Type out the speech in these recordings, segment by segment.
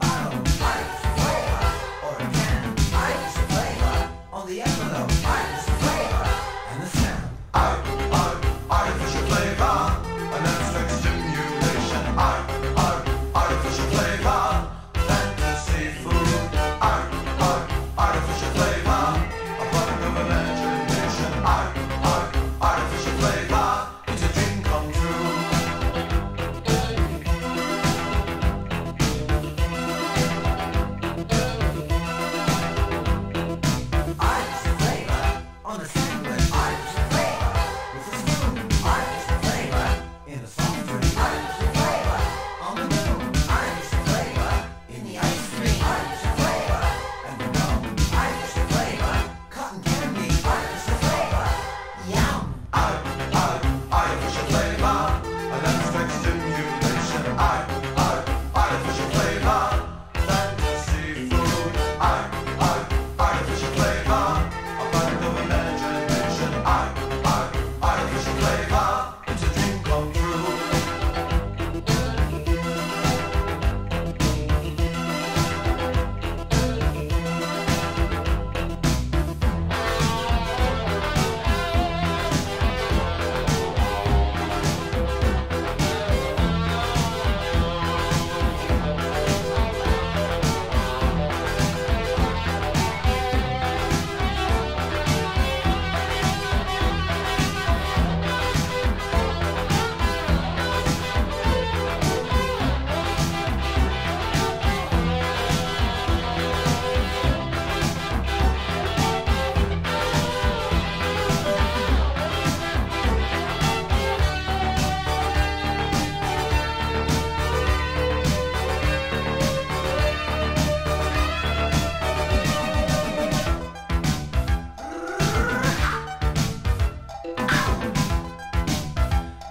I.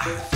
Bye.